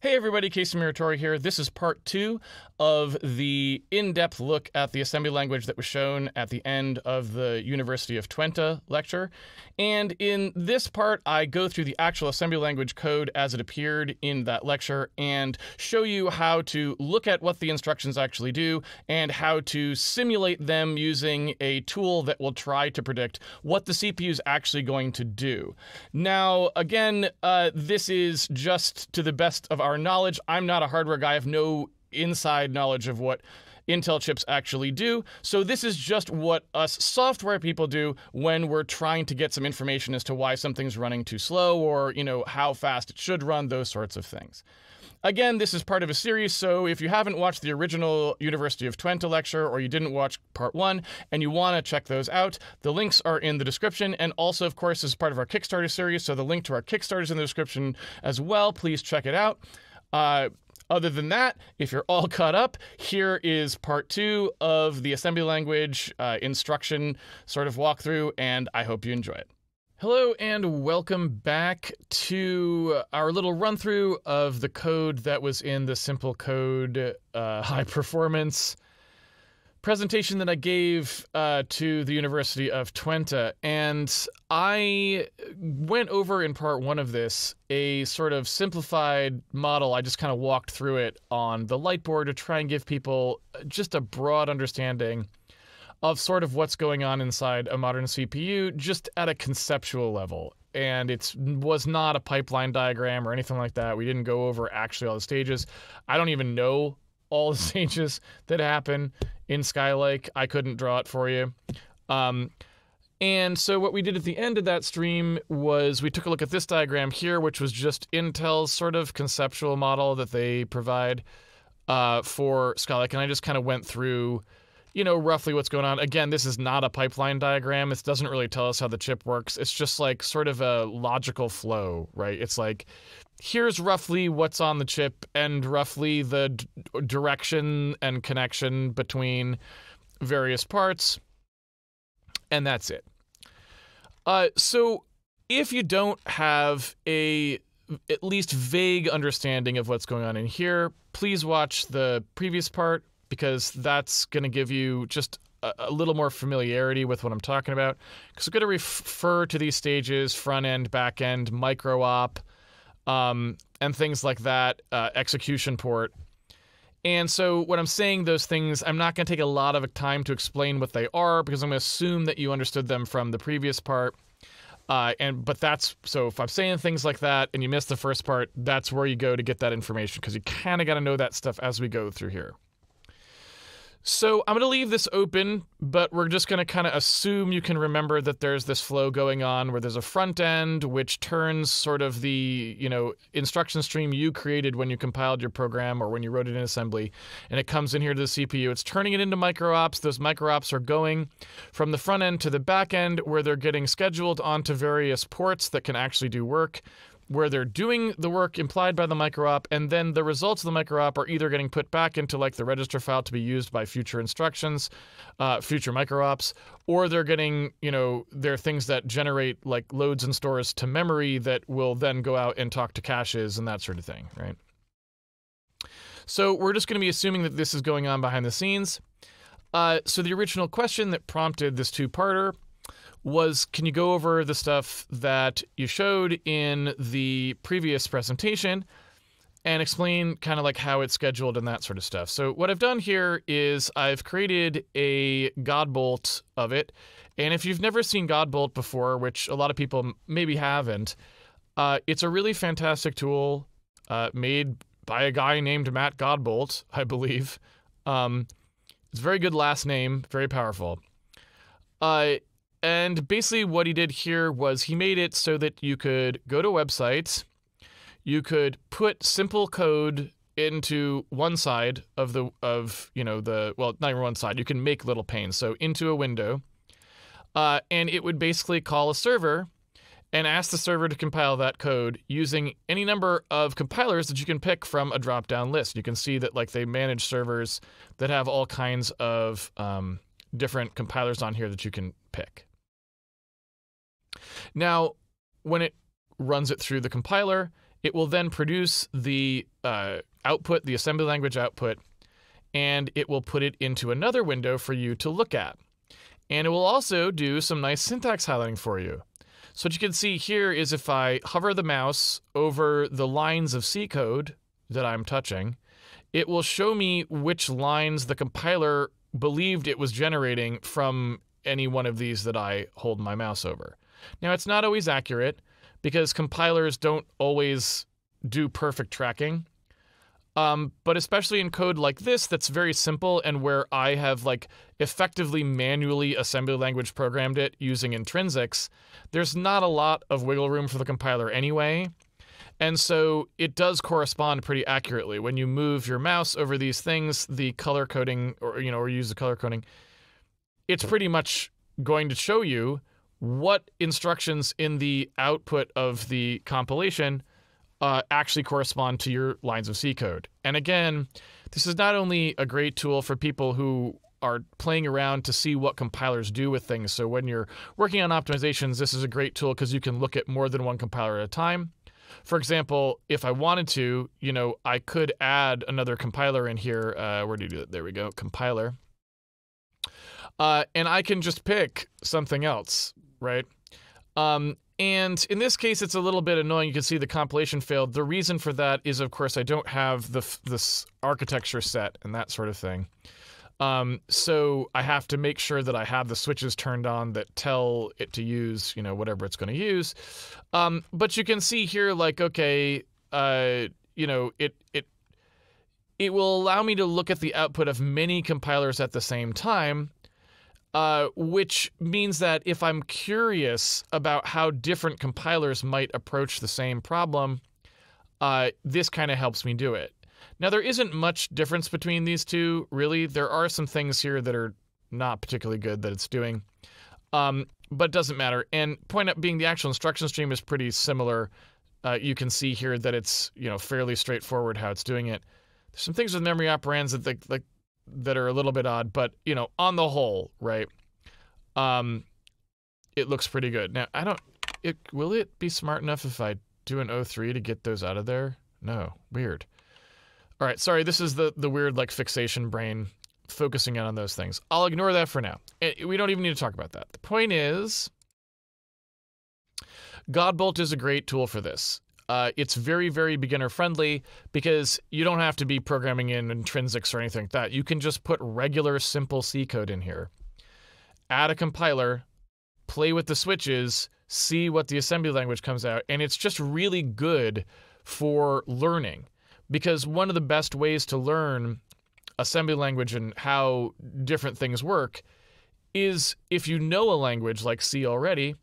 Hey everybody, Casey Muratori here. This is part two of the in-depth look at the assembly language that was shown at the end of the University of Twente lecture. And in this part, I go through the actual assembly language code as it appeared in that lecture and show you how to look at what the instructions actually do and how to simulate them using a tool that will try to predict what the CPU is actually going to do. Now, again, uh, this is just to the best of our knowledge. I'm not a hardware guy. I have no inside knowledge of what Intel chips actually do. So this is just what us software people do when we're trying to get some information as to why something's running too slow or, you know, how fast it should run, those sorts of things. Again, this is part of a series, so if you haven't watched the original University of Twente lecture or you didn't watch part one and you want to check those out, the links are in the description. And also, of course, this is part of our Kickstarter series, so the link to our Kickstarter is in the description as well. Please check it out. Uh, other than that, if you're all caught up, here is part two of the assembly language uh, instruction sort of walkthrough, and I hope you enjoy it. Hello, and welcome back to our little run through of the code that was in the simple code uh, high performance presentation that I gave uh, to the University of Twente, and I went over in part one of this a sort of simplified model. I just kind of walked through it on the Lightboard to try and give people just a broad understanding of sort of what's going on inside a modern CPU, just at a conceptual level. And it was not a pipeline diagram or anything like that. We didn't go over actually all the stages. I don't even know all the stages that happen in Skylake. I couldn't draw it for you. Um, and so what we did at the end of that stream was we took a look at this diagram here, which was just Intel's sort of conceptual model that they provide uh, for Skylake, and I just kind of went through, you know, roughly what's going on. Again, this is not a pipeline diagram. It doesn't really tell us how the chip works. It's just like sort of a logical flow, right? It's like here's roughly what's on the chip and roughly the direction and connection between various parts, and that's it. Uh, so if you don't have a at least vague understanding of what's going on in here, please watch the previous part because that's going to give you just a, a, little more familiarity with what I'm talking about. Because I'm going to refer to these stages front end, back end, micro op, um, and things like that, uh, execution port. And so when I'm saying those things, I'm not going to take a lot of time to explain what they are because I'm going to assume that you understood them from the previous part. Uh, and but that's so if I'm saying things like that and you missed the first part, that's where you go to get that information because you kind of got to know that stuff as we go through here. So I'm going to leave this open, but we're just going to kind of assume you can remember that there's this flow going on where there's a front end which turns sort of the, you know, instruction stream you created when you compiled your program or when you wrote it in assembly and it comes in here to the CPU. It's turning it into micro ops. Those micro ops are going from the front end to the back end where they're getting scheduled onto various ports that can actually do work where they're doing the work implied by the micro op, and then the results of the micro op are either getting put back into like the register file to be used by future instructions, uh, future microops, or they're getting, you know, they're things that generate like loads and stores to memory that will then go out and talk to caches and that sort of thing, right? So we're just going to be assuming that this is going on behind the scenes. Uh, so the original question that prompted this two-parter was can you go over the stuff that you showed in the previous presentation and explain kind of like how it's scheduled and that sort of stuff. So what I've done here is I've created a Godbolt of it. And if you've never seen Godbolt before, which a lot of people maybe haven't, uh, it's a really fantastic tool uh, made by a guy named Matt Godbolt, I believe. Um, it's a very good last name, very powerful. Uh, and basically, what he did here was he made it so that you could go to websites, you could put simple code into one side of the of you know the well not even one side you can make little panes so into a window. Uh, and it would basically call a server and ask the server to compile that code using any number of compilers that you can pick from a drop down list. You can see that like they manage servers that have all kinds of um, different compilers on here that you can pick now, when it runs it through the compiler, It will then produce the uh, output, the assembly language output, and it will put it into another window for you to look at. And it will also do some nice syntax highlighting for you. So what you can see here is if I hover the mouse over the lines of C code that I'm touching, it will show me which lines the compiler believed it was generating from any one of these that I hold my mouse over. Now, it's not always accurate because compilers don't always do perfect tracking. Um, but especially in code like this, that's very simple and where I have like effectively manually assembly language programmed it using intrinsics, there's not a lot of wiggle room for the compiler anyway. And so it does correspond pretty accurately. When you move your mouse over these things, the color coding or you know, or use the color coding, it's pretty much going to show you what instructions in the output of the compilation uh, actually correspond to your lines of C code. And again, this is not only a great tool for people who are playing around to see what compilers do with things. So when you're working on optimizations, this is a great tool because you can look at more than one compiler at a time. For example, if I wanted to, you know, I could add another compiler in here. Uh, where do you do it? There we go, compiler. Uh, and I can just pick something else, right? Um, and in this case, it's a little bit annoying. You can see the compilation failed. The reason for that is, of course, I don't have the this architecture set and that sort of thing. Um, so I have to make sure that I have the switches turned on that tell it to use, you know, whatever it's going to use. Um, but you can see here, like, okay, uh, you know, it it it will allow me to look at the output of many compilers at the same time uh, which means that if I'm curious about how different compilers might approach the same problem, uh, this kind of helps me do it. Now, there isn't much difference between these two, really. There are some things here that are not particularly good that it's doing, um, but doesn't matter. And point being the actual instruction stream is pretty similar. Uh, you can see here that it's you know fairly straightforward how it's doing it. There's some things with memory operands that like that are a little bit odd, but you know, on the whole, right? Um, it looks pretty good. Now, I don't. It will it be smart enough if I do an O3 to get those out of there? No, weird. All right, sorry. This is the the weird like fixation brain focusing in on those things. I'll ignore that for now. We don't even need to talk about that. The point is, Godbolt is a great tool for this. Uh, it's very, very beginner friendly because you don't have to be programming in intrinsics or anything like that. You can just put regular, simple C code in here, add a compiler, play with the switches, see what the assembly language comes out, and it's just really good for learning. Because one of the best ways to learn assembly language and how different things work is if you know a language like C already,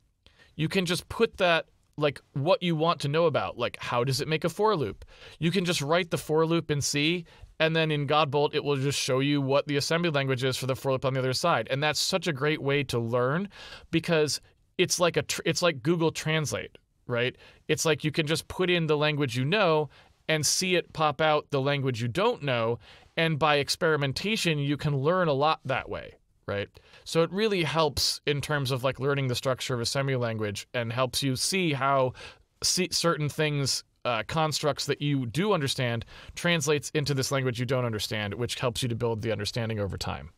you can just put that like what you want to know about, like how does it make a for loop. You can just write the for loop in C, and then in Godbolt it will just show you what the assembly language is for the for loop on the other side. And that's such a great way to learn because it's like a tr- it's like Google Translate, right? It's like you can just put in the language you know and see it pop out the language you don't know, and by experimentation you can learn a lot that way, right? So it really helps in terms of like learning the structure of assembly language and helps you see how certain things uh, constructs that you do understand translates into this language you don't understand, which helps you to build the understanding over time.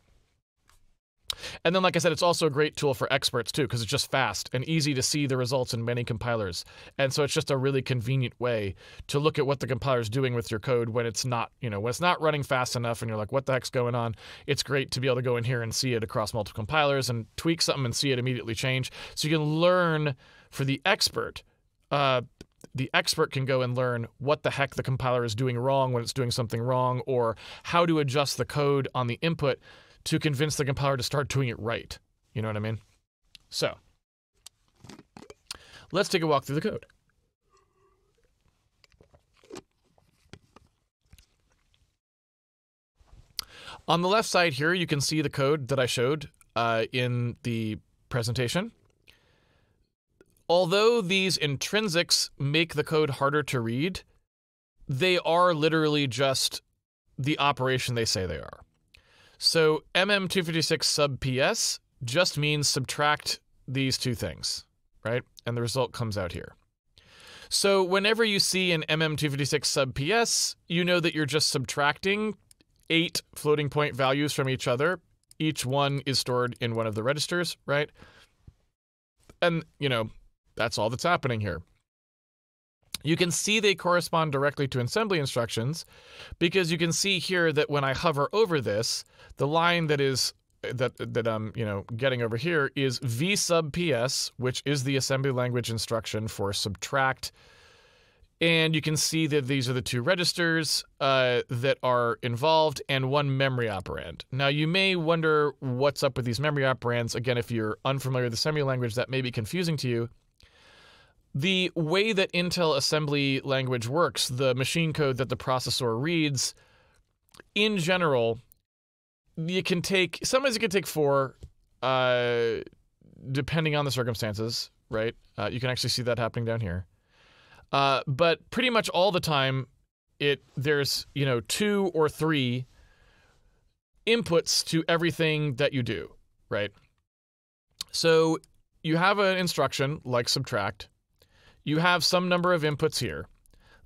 And then, like I said, it's also a great tool for experts too, because it's just fast and easy to see the results in many compilers. And so it's just a really convenient way to look at what the compiler is doing with your code when it's not, you know, when it's not running fast enough and you're like, what the heck's going on? It's great to be able to go in here and see it across multiple compilers and tweak something and see it immediately change. So you can learn for the expert. Uh, the expert can go and learn what the heck the compiler is doing wrong when it's doing something wrong, or how to adjust the code on the input to convince the compiler to start doing it right. You know what I mean? So, let's take a walk through the code. On the left side here, you can see the code that I showed uh, in the presentation. Although these intrinsics make the code harder to read, they are literally just the operation they say they are. So MM256 sub PS just means subtract these two things, right? And the result comes out here. So whenever you see an MM256 sub PS, you know that you're just subtracting eight floating point values from each other. Each one is stored in one of the registers, right? And, you know, that's all that's happening here. You can see they correspond directly to assembly instructions because you can see here that when I hover over this, the line that is that that I'm you know getting over here is v sub ps, which is the assembly language instruction for subtract. And you can see that these are the two registers uh, that are involved and one memory operand. Now, you may wonder what's up with these memory operands. Again, if you're unfamiliar with the assembly language, that may be confusing to you. The way that Intel assembly language works, the machine code that the processor reads, in general, you can take sometimes you can take four, uh, depending on the circumstances. Right? Uh, you can actually see that happening down here. Uh, but pretty much all the time, it there's you know two or three inputs to everything that you do. Right? So you have an instruction like subtract you have some number of inputs here.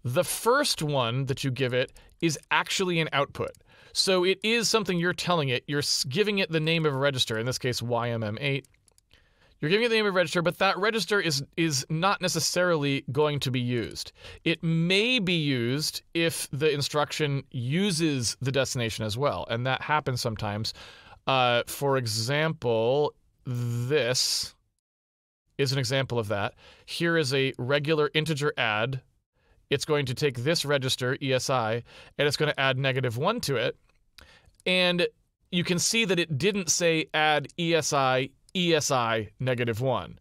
The first one that you give it is actually an output. So it is something you're telling it. You're giving it the name of a register, in this case YMM8. You're giving it the name of a register, but that register is is not necessarily going to be used. It may be used if the instruction uses the destination as well, and that happens sometimes. Uh, for example, this is an example of that. Here is a regular integer add. It's going to take this register, ESI, and it's going to add negative 1 to it. And you can see that it didn't say add ESI, ESI, negative 1.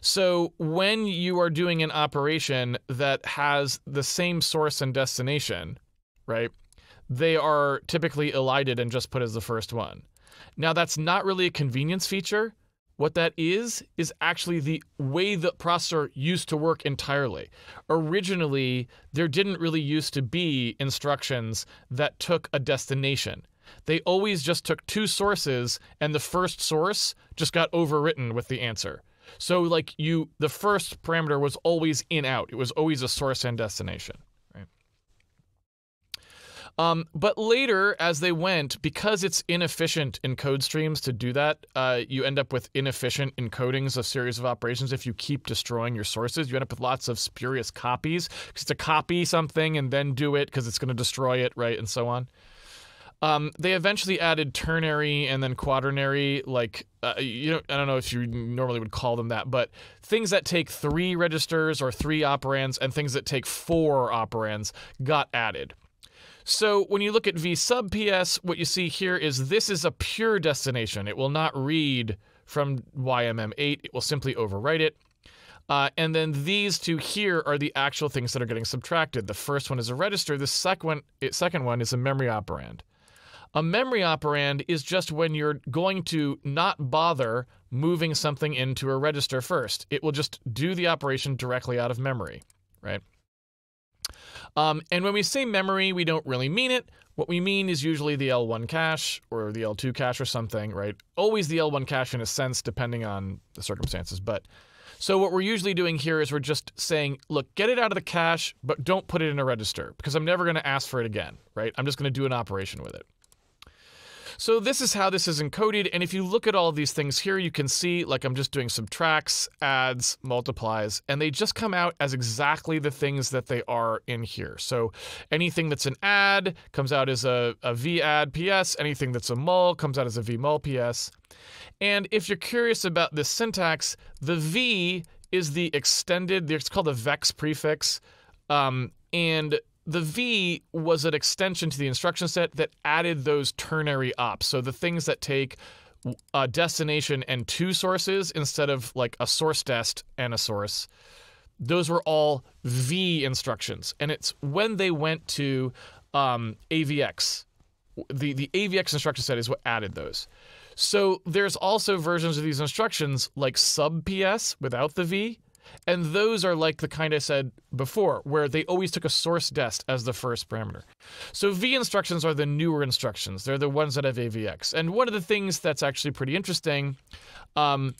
So when you are doing an operation that has the same source and destination, right, they are typically elided and just put as the first one. Now, that's not really a convenience feature what that is, is actually the way the processor used to work entirely. Originally, there didn't really used to be instructions that took a destination. They always just took two sources, and the first source just got overwritten with the answer. So, like, you, the first parameter was always in out, it was always a source and destination. Um, but later, as they went, because it's inefficient in code streams to do that, uh, you end up with inefficient encodings of series of operations. If you keep destroying your sources, you end up with lots of spurious copies. Because to copy something and then do it because it's going to destroy it, right, and so on. Um, they eventually added ternary and then quaternary, like uh, you know, I don't know if you normally would call them that, but things that take three registers or three operands and things that take four operands got added. So when you look at v sub ps, what you see here is this is a pure destination. It will not read from YMM8. It will simply overwrite it. Uh, and then these two here are the actual things that are getting subtracted. The first one is a register. The second one, second one is a memory operand. A memory operand is just when you're going to not bother moving something into a register first. It will just do the operation directly out of memory, right? Um, and when we say memory, we don't really mean it. What we mean is usually the L1 cache or the L2 cache or something, right? Always the L1 cache in a sense, depending on the circumstances. But so what we're usually doing here is we're just saying, look, get it out of the cache, but don't put it in a register because I'm never going to ask for it again, right? I'm just going to do an operation with it. So this is how this is encoded. And if you look at all of these things here, you can see like I'm just doing subtracts, adds, multiplies, and they just come out as exactly the things that they are in here. So anything that's an add comes out as a, a v add ps. Anything that's a mul comes out as a v mul ps. And if you're curious about this syntax, the v is the extended, it's called the vex prefix. Um, and the V was an extension to the instruction set that added those ternary ops. So the things that take a destination and two sources instead of like a source dest and a source. Those were all V instructions. And it's when they went to um, AVX, the, the AVX instruction set is what added those. So there's also versions of these instructions like sub PS without the V and those are like the kind I said before, where they always took a source dest as the first parameter. So V instructions are the newer instructions. They're the ones that have AVX. And one of the things that's actually pretty interesting um,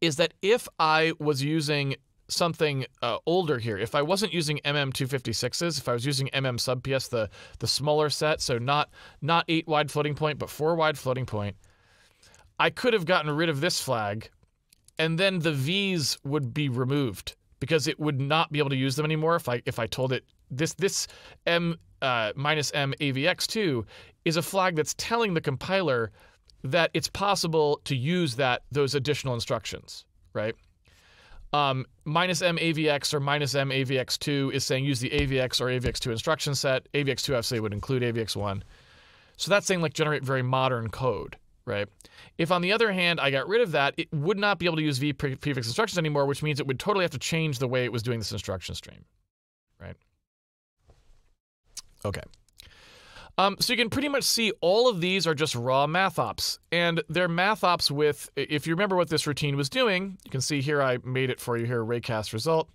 is that if I was using something uh, older here, if I wasn't using MM256s, if I was using MM sub PS, the the smaller set, so not not eight wide floating point, but four wide floating point, I could have gotten rid of this flag, and then the V's would be removed because it would not be able to use them anymore if I if I told it this this M uh, minus M AVX2 is a flag that's telling the compiler that it's possible to use that those additional instructions, right? Um, minus M AVX or minus M AVX2 is saying use the AVX or AVX2 instruction set. AVX2 obviously would include AVX1. So that's saying like generate very modern code, right? If on the other hand I got rid of that, it would not be able to use V prefix instructions anymore, which means it would totally have to change the way it was doing this instruction stream, right? Okay. Um, so you can pretty much see all of these are just raw math ops. And they're math ops with, if you remember what this routine was doing, you can see here I made it for you here, raycast result.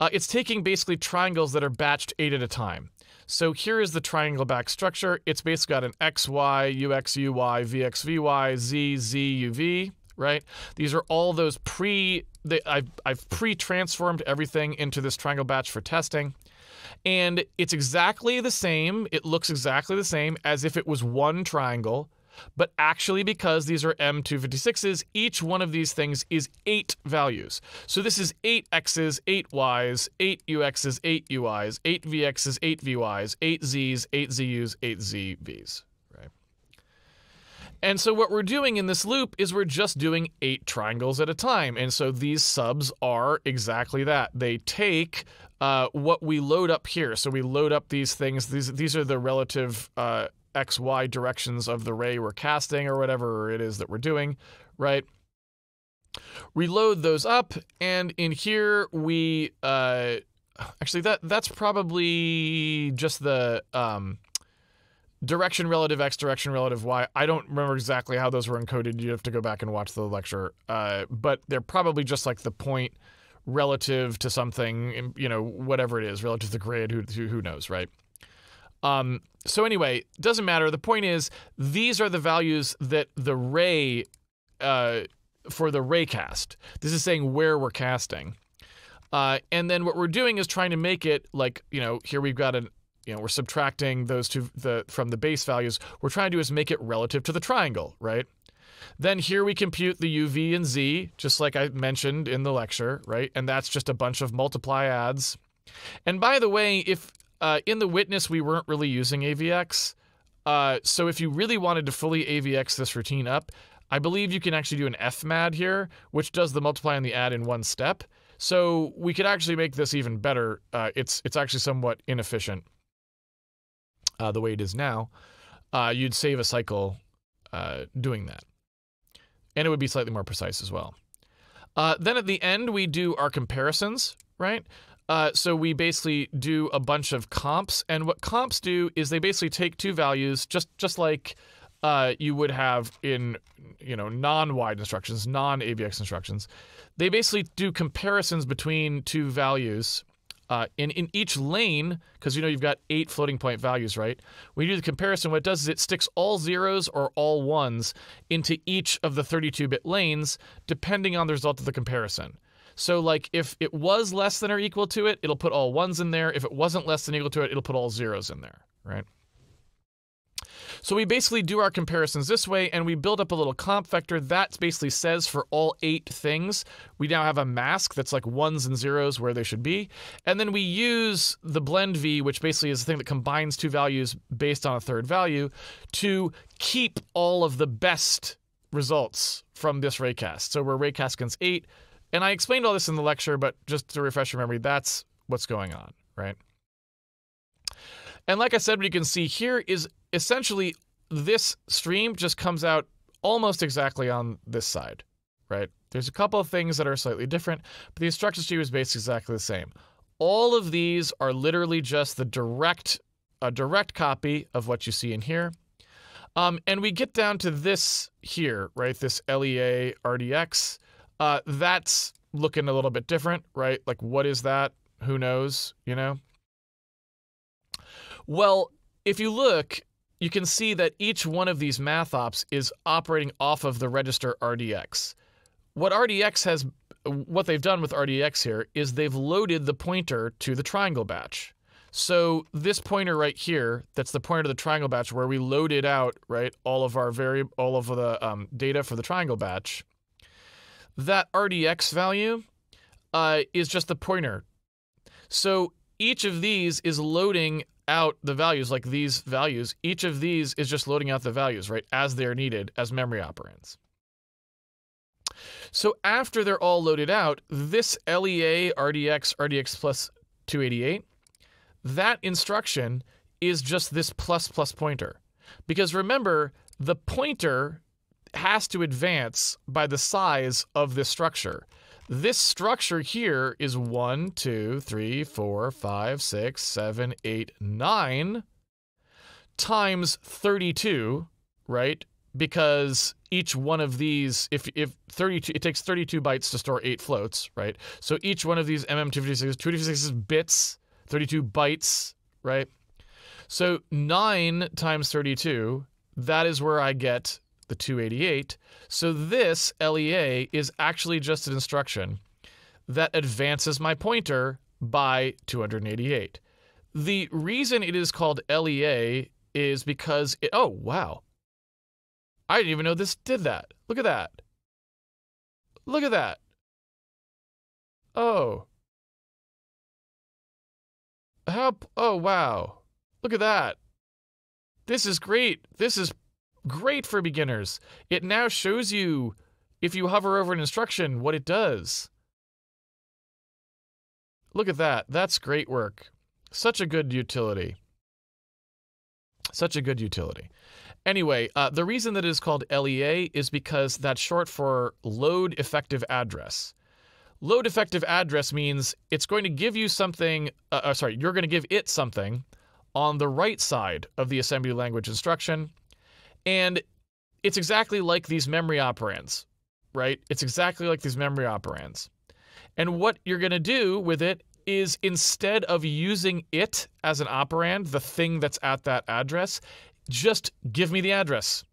Uh, it's taking basically triangles that are batched eight at a time. So here is the triangle batch structure. It's basically got an x, y, ux, uy, vx, vy, z, z, uv, right? These are all those pre, I've, I've pre-transformed everything into this triangle batch for testing. And it's exactly the same, it looks exactly the same as if it was one triangle, but actually because these are M256s, each one of these things is eight values. So this is eight X's, eight Y's, eight UX's, eight UI's, eight VX's, eight VY's, eight Z's, eight ZU's, eight ZV's. Right. And so what we're doing in this loop is we're just doing eight triangles at a time. And so these subs are exactly that. They take uh, what we load up here. So we load up these things. These these are the relative uh, x y directions of the ray we're casting or whatever it is that we're doing, right? We load those up, and in here we uh, actually that that's probably just the um, direction relative x, direction relative y. I don't remember exactly how those were encoded. You have to go back and watch the lecture, uh, but they're probably just like the point relative to something, you know, whatever it is, relative to the grid, who, who knows, right? Um, so anyway, doesn't matter. The point is, these are the values that the ray, uh, for the ray cast. This is saying where we're casting. Uh, and then what we're doing is trying to make it like, you know, here we've got an, you know, we're subtracting those two the from the base values. We're trying to do is make it relative to the triangle, right? Then here we compute the UV and Z, just like I mentioned in the lecture, right? And that's just a bunch of multiply adds. And by the way, if uh, in the witness we weren't really using AVX, uh, so if you really wanted to fully AVX this routine up, I believe you can actually do an fmad here, which does the multiply and the add in one step. So we could actually make this even better. Uh, it's it's actually somewhat inefficient uh, the way it is now. Uh, you'd save a cycle uh, doing that and it would be slightly more precise as well. Then at the end, we do our comparisons, right? Uh, so we basically do a bunch of comps, and what comps do is they basically take two values, just just like uh, you would have in you know non-wide instructions, non-AVX instructions. They basically do comparisons between two values uh, in, in each lane, because you know you've got eight floating point values, right? When you do the comparison, what it does is it sticks all zeros or all ones into each of the 32-bit lanes, depending on the result of the comparison. So like if it was less than or equal to it, it'll put all ones in there. If it wasn't less than or equal to it, it'll put all zeros in there, right? So we basically do our comparisons this way, and we build up a little comp vector that basically says for all eight things, we now have a mask that's like ones and zeros where they should be. And then we use the blend v, which basically is the thing that combines two values based on a third value, to keep all of the best results from this raycast. So we're raycast against eight. And I explained all this in the lecture, but just to refresh your memory, that's what's going on, right? And like I said, what you can see here is essentially this stream just comes out almost exactly on this side, right? There's a couple of things that are slightly different, but the instruction stream is basically exactly the same. All of these are literally just the direct, a direct copy of what you see in here. Um, and we get down to this here, right? This LEA RDX. Uh, that's looking a little bit different, right? Like, what is that? Who knows? You know? Well, if you look, you can see that each one of these math ops is operating off of the register RDX. What RDX has what they've done with RDX here is they've loaded the pointer to the triangle batch. So this pointer right here, that's the pointer to the triangle batch where we loaded out, right, all of our vari- all of the um, data for the triangle batch. That RDX value uh, is just the pointer. So each of these is loading out the values, like these values. Each of these is just loading out the values, right, as they're needed as memory operands. So after they're all loaded out, this LEA RDX RDX plus 288, that instruction is just this plus plus pointer. Because remember, the pointer has to advance by the size of this structure. This structure here is 1, 2, 3, 4, 5, 6, 7, 8, 9 times 32, right? Because each one of these, if, if 32, it takes 32 bytes to store eight floats, right? So each one of these MM256, 256 bits, 32 bytes, right? So 9 times 32, that is where I get the 288. So this LEA is actually just an instruction that advances my pointer by 288. The reason it is called LEA is because it, oh, wow. I didn't even know this did that. Look at that. Look at that. Oh. How, oh, wow. Look at that. This is great. This is Great for beginners. It now shows you, if you hover over an instruction, what it does. Look at that. That's great work. Such a good utility. Such a good utility. Anyway, uh, the reason that it is called LEA is because that's short for Load Effective Address. Load Effective Address means it's going to give you something, uh, uh, sorry, you're going to give it something on the right side of the assembly language instruction and it's exactly like these memory operands, right? It's exactly like these memory operands. And what you're going to do with it is instead of using it as an operand, the thing that's at that address, just give me the address.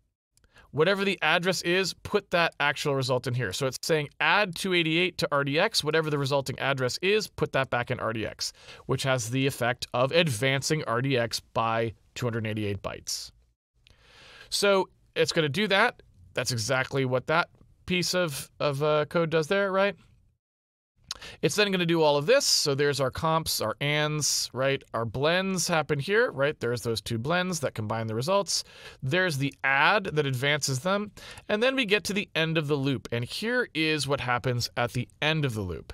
Whatever the address is, put that actual result in here. So it's saying add 288 to RDX, whatever the resulting address is, put that back in RDX, which has the effect of advancing RDX by 288 bytes. So it's going to do that. That's exactly what that piece of, of uh, code does there, right? It's then going to do all of this. So there's our comps, our ands, right? Our blends happen here, right? There's those two blends that combine the results. There's the add that advances them. And then we get to the end of the loop. And here is what happens at the end of the loop.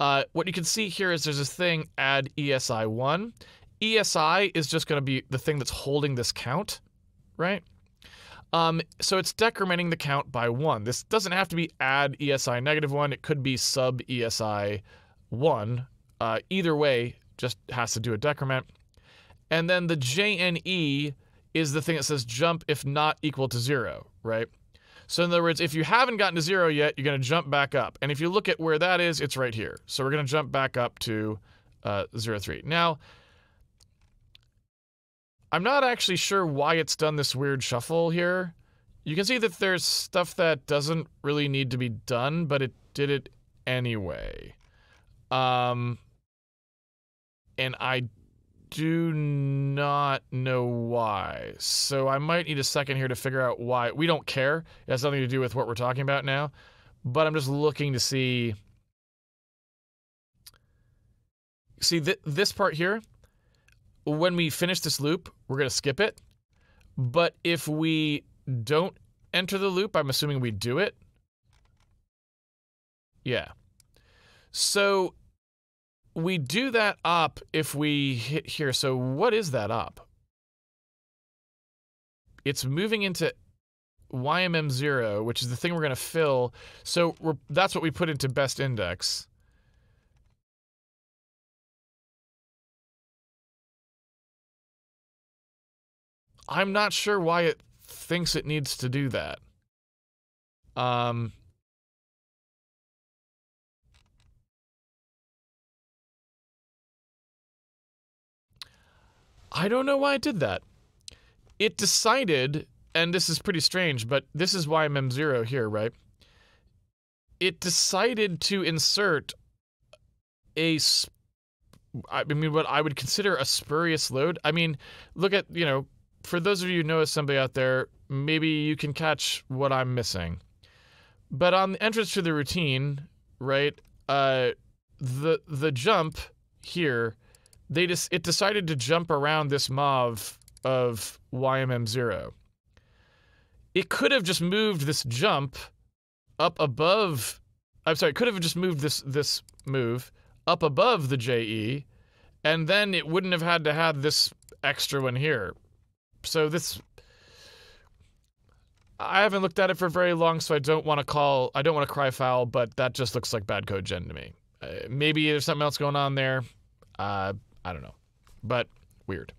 Uh, what you can see here is there's this thing add ESI1. ESI is just going to be the thing that's holding this count, right? Um, so it's decrementing the count by one. This doesn't have to be add ESI negative one. It could be sub ESI one. Uh, either way, just has to do a decrement. And then the JNE is the thing that says jump if not equal to zero, right? So in other words, if you haven't gotten to zero yet, you're going to jump back up. And if you look at where that is, it's right here. So we're going to jump back up to uh, zero three. Now, I'm not actually sure why it's done this weird shuffle here. You can see that there's stuff that doesn't really need to be done, but it did it anyway. Um, and I do not know why. So I might need a second here to figure out why. We don't care. It has nothing to do with what we're talking about now. But I'm just looking to see. See, th- this part here, when we finish this loop, we're going to skip it. But if we don't enter the loop, I'm assuming we do it. Yeah. So we do that op if we hit here. So what is that op? It's moving into YMM0, which is the thing we're going to fill. So that's what we put into best index. I'm not sure why it thinks it needs to do that. Um, I don't know why it did that. It decided, and this is pretty strange, but this is YMM0 here, right? it decided to insert a I mean what I would consider a spurious load. I mean, look at, you know, for those of you who know somebody out there, maybe you can catch what I'm missing. But on the entrance to the routine, right? Uh the the jump here, they just it decided to jump around this mov of YMM0. It could have just moved this jump up above I'm sorry, it could have just moved this this move up above the JE and then it wouldn't have had to have this extra one here. So this I haven't looked at it for very long, so I don't want to call. I don't want to cry foul, but that just looks like bad code gen to me. Uh, maybe there's something else going on there. Uh, I don't know, but weird.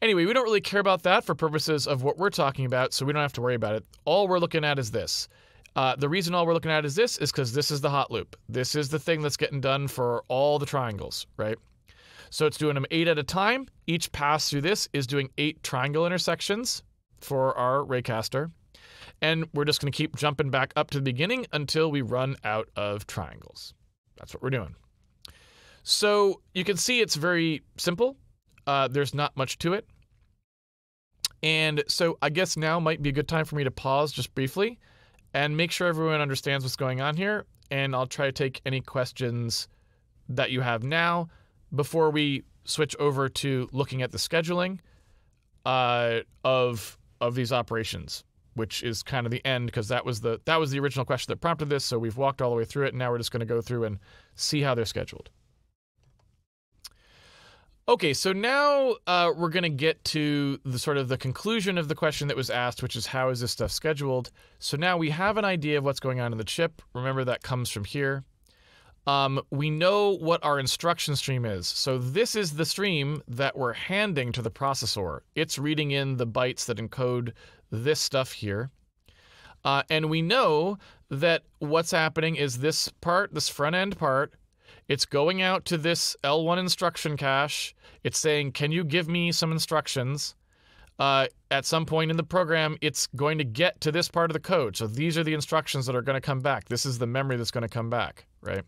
Anyway, we don't really care about that for purposes of what we're talking about, so we don't have to worry about it. All we're looking at is this. Uh, the reason all we're looking at is this is because this is the hot loop. This is the thing that's getting done for all the triangles, right? So it's doing them eight at a time. Each pass through this is doing eight triangle intersections for our raycaster. And we're just going to keep jumping back up to the beginning until we run out of triangles. That's what we're doing. So you can see it's very simple. Uh, there's not much to it. And so I guess now might be a good time for me to pause just briefly and make sure everyone understands what's going on here. And I'll try to take any questions that you have now before we switch over to looking at the scheduling uh, of of these operations, which is kind of the end because that was the that was the original question that prompted this. So we've walked all the way through it, and now we're just going to go through and see how they're scheduled. Okay, so now uh, we're going to get to the sort of the conclusion of the question that was asked, which is how is this stuff scheduled? So now we have an idea of what's going on in the chip. Remember that comes from here. Um, we know what our instruction stream is. So this is the stream that we're handing to the processor. It's reading in the bytes that encode this stuff here. Uh, and we know that what's happening is this part, this front end part, it's going out to this L1 instruction cache. It's saying, can you give me some instructions? Uh, at some point in the program, it's going to get to this part of the code. So these are the instructions that are going to come back. This is the memory that's going to come back, right?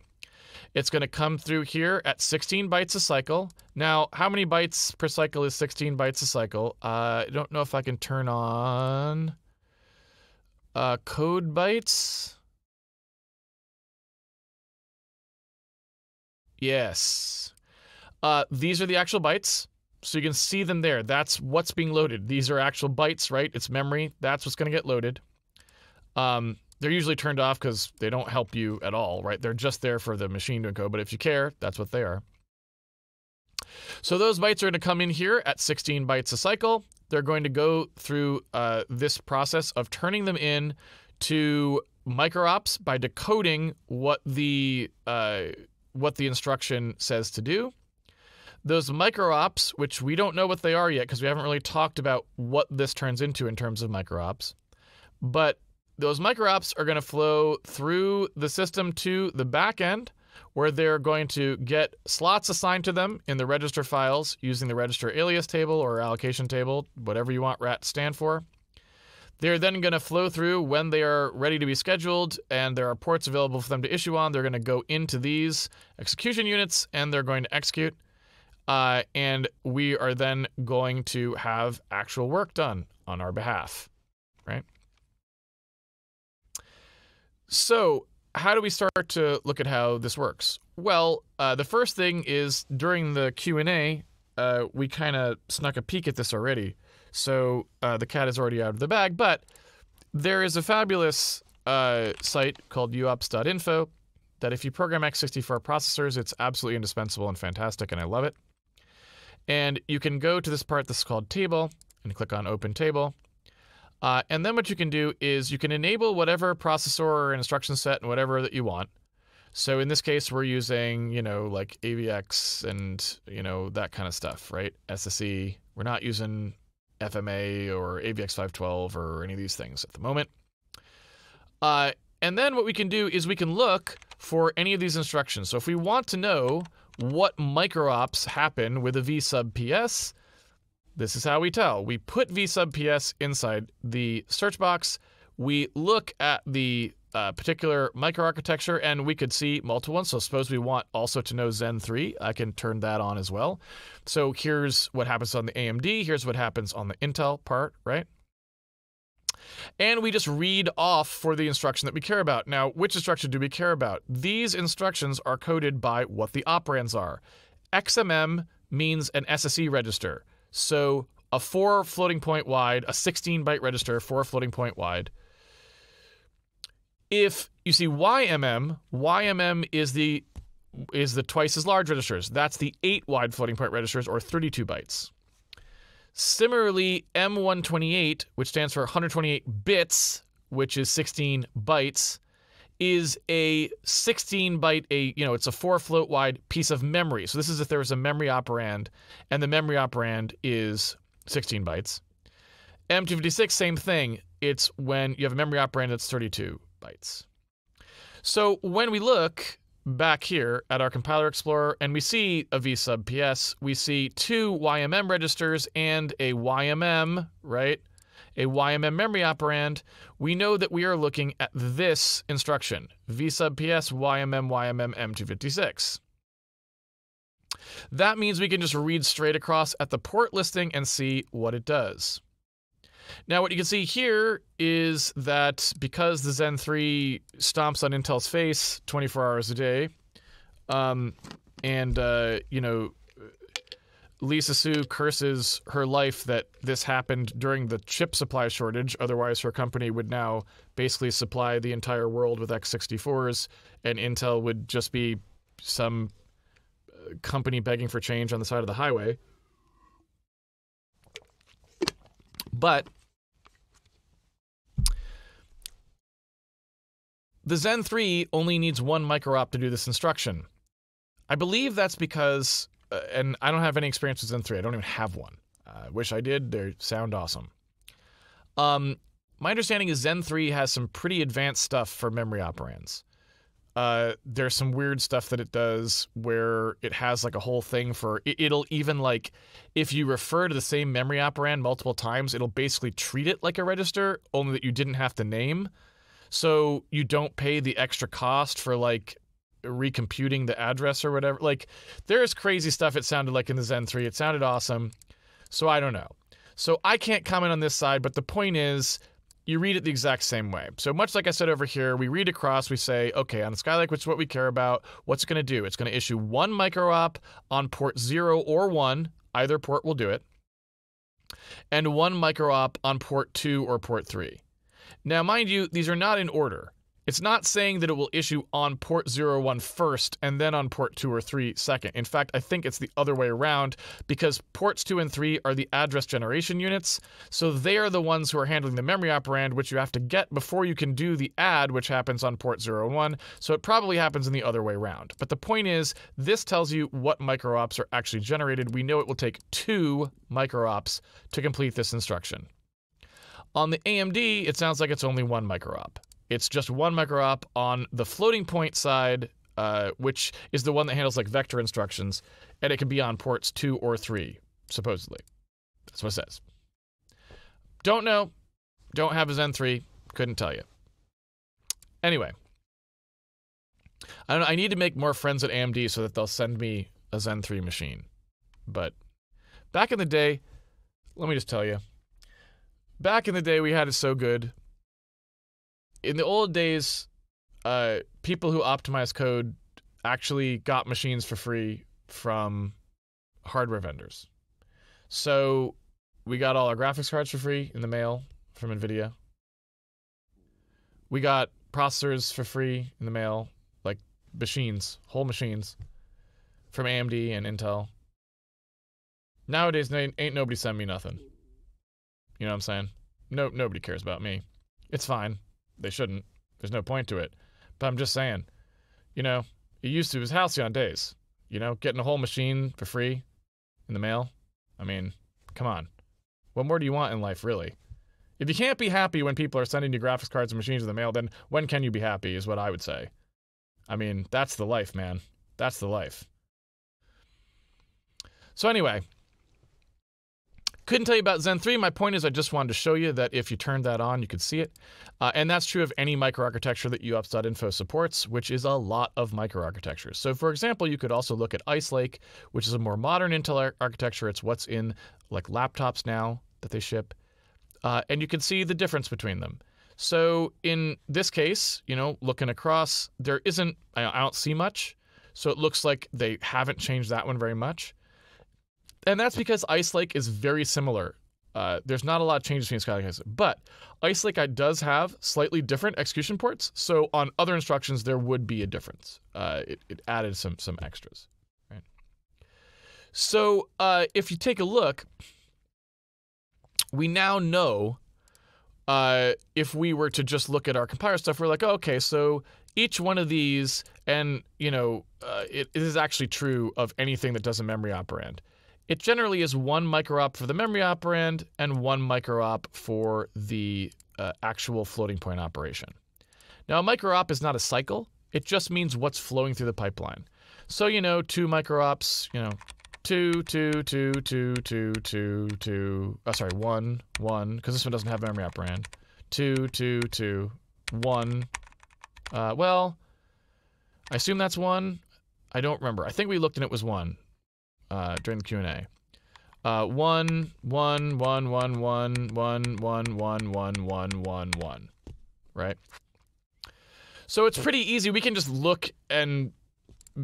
It's going to come through here at 16 bytes a cycle. Now, how many bytes per cycle is 16 bytes a cycle? Uh, I don't know if I can turn on uh, code bytes. Yes. Uh, these are the actual bytes. So you can see them there. That's what's being loaded. These are actual bytes, right? It's memory. That's what's going to get loaded. Um, they're usually turned off because they don't help you at all, right? They're just there for the machine to encode. But if you care, that's what they are. So those bytes are going to come in here at 16 bytes a cycle. They're going to go through uh, this process of turning them in to microops by decoding what the uh, what the instruction says to do. Those microops, which we don't know what they are yet because we haven't really talked about what this turns into in terms of microops, but those microops are going to flow through the system to the back end where they're going to get slots assigned to them in the register files using the register alias table or allocation table, whatever you want RAT stand for. They're then going to flow through when they are ready to be scheduled and there are ports available for them to issue on. They're going to go into these execution units and they're going to execute. Uh, and we are then going to have actual work done on our behalf, right? So, how do we start to look at how this works? Well, uh, the first thing is during the Q and A, uh, we kind of snuck a peek at this already. So uh, the cat is already out of the bag, but there is a fabulous uh, site called uops.info that if you program x64 processors, it's absolutely indispensable and fantastic, and I love it. And you can go to this part that's called table and click on open table. Uh, and then what you can do is you can enable whatever processor or instruction set and whatever that you want. So in this case, we're using, you know, like AVX and, you know, that kind of stuff, right? SSE. We're not using FMA or AVX512 or any of these things at the moment. Uh, and then what we can do is we can look for any of these instructions. So if we want to know what microops happen with a v sub ps, this is how we tell. We put v sub ps inside the search box. We look at the uh, particular microarchitecture, and we could see multiple ones. So suppose we want also to know Zen 3, I can turn that on as well. So here's what happens on the AMD, here's what happens on the Intel part, right? And we just read off for the instruction that we care about. Now, which instruction do we care about? These instructions are coded by what the operands are. XMM means an SSE register. So a four floating point wide, a 16 byte register, four floating point wide. If you see YMM, YMM is the is the twice as large registers. That's the eight wide floating point registers or 32 bytes. Similarly, M128, which stands for 128 bits, which is 16 bytes, is a 16 byte a you know it's a four float wide piece of memory. So this is if there was a memory operand and the memory operand is 16 bytes. M256 same thing. It's when you have a memory operand that's 32 bytes. So when we look back here at our compiler explorer and we see a v sub ps, we see two YMM registers and a YMM, right? A YMM memory operand, we know that we are looking at this instruction, v sub ps YMM YMM M256. That means we can just read straight across at the port listing and see what it does. Now, what you can see here is that because the Zen 3 stomps on Intel's face 24 hours a day, um, and, uh, you know, Lisa Su curses her life that this happened during the chip supply shortage. Otherwise, her company would now basically supply the entire world with x64s, and Intel would just be some uh, company begging for change on the side of the highway. But The Zen 3 only needs one micro-op to do this instruction. I believe that's because, uh, and I don't have any experience with Zen 3. I don't even have one. I wish I did. They sound awesome. Um, my understanding is Zen 3 has some pretty advanced stuff for memory operands. Uh, there's some weird stuff that it does where it has like a whole thing for it, will even like if you refer to the same memory operand multiple times, it'll basically treat it like a register, only that you didn't have to name so you don't pay the extra cost for like recomputing the address or whatever. Like there's crazy stuff it sounded like in the Zen 3. It sounded awesome. So I don't know. So I can't comment on this side, but the point is you read it the exact same way. So much like I said over here, we read across, we say, okay, on the Skylake, which is what we care about, what's it going to do? It's going to issue one micro op on port 0 or 1. Either port will do it. And one micro op on port 2 or port 3. Now, mind you, these are not in order. It's not saying that it will issue on port 01 first and then on port 2 or 3 second. In fact, I think it's the other way around because ports 2 and 3 are the address generation units, so they are the ones who are handling the memory operand, which you have to get before you can do the add, which happens on port 01. So it probably happens in the other way around. But the point is, this tells you what microops are actually generated. We know it will take two microops to complete this instruction. On the AMD, it sounds like it's only one micro-op. It's just one micro-op on the floating point side, uh, which is the one that handles like vector instructions, and it can be on ports two or three, supposedly. That's what it says. Don't know. Don't have a Zen 3. Couldn't tell you. Anyway, I don't know. I need to make more friends at AMD so that they'll send me a Zen 3 machine. But back in the day, let me just tell you, back in the day we had it so good. In the old days, uh, people who optimized code actually got machines for free from hardware vendors. So we got all our graphics cards for free in the mail from Nvidia. We got processors for free in the mail, like machines, whole machines from AMD and Intel. Nowadays, ain't, nobody send me nothing. You know what I'm saying? No, nobody cares about me. It's fine. They shouldn't. There's no point to it. But I'm just saying, you know, it used to, it was halcyon days. You know, getting a whole machine for free in the mail. I mean, come on. What more do you want in life, really? If you can't be happy when people are sending you graphics cards and machines in the mail, then when can you be happy, is what I would say. I mean, that's the life, man. That's the life. So, anyway, couldn't tell you about Zen 3. My point is, I just wanted to show you that if you turned that on, you could see it. Uh, and that's true of any microarchitecture that UOPS.info supports, which is a lot of microarchitectures. So, for example, you could also look at Ice Lake, which is a more modern Intel architecture. It's what's in like laptops now that they ship. Uh, and you can see the difference between them. So in this case, you know, looking across, there isn't, I don't see much. So it looks like they haven't changed that one very much. And that's because Ice Lake is very similar. Uh, there's not a lot of changes between Skylake and Ice Lake, but Ice Lake does have slightly different execution ports. So on other instructions, there would be a difference. Uh, it, it, added some some extras. So uh, if you take a look, we now know uh, if we were to just look at our compiler stuff, we're like, oh, okay, so each one of these, and you know, uh, it, it is actually true of anything that does a memory operand. It generally is one micro-op for the memory operand and one micro-op for the uh, actual floating point operation. Now, a micro-op is not a cycle. It just means what's flowing through the pipeline. So, you know, two micro-ops, you know, two, two, two, two, two, two, two. Oh, sorry, one, one, because this one doesn't have memory operand. Two, two, two, one. Uh, well, I assume that's one. I don't remember. I think we looked and it was one uh, during the Q and A. Uh, one, one, one, one, one, one, one, one, one, one, one, one. Right. So it's pretty easy. We can just look and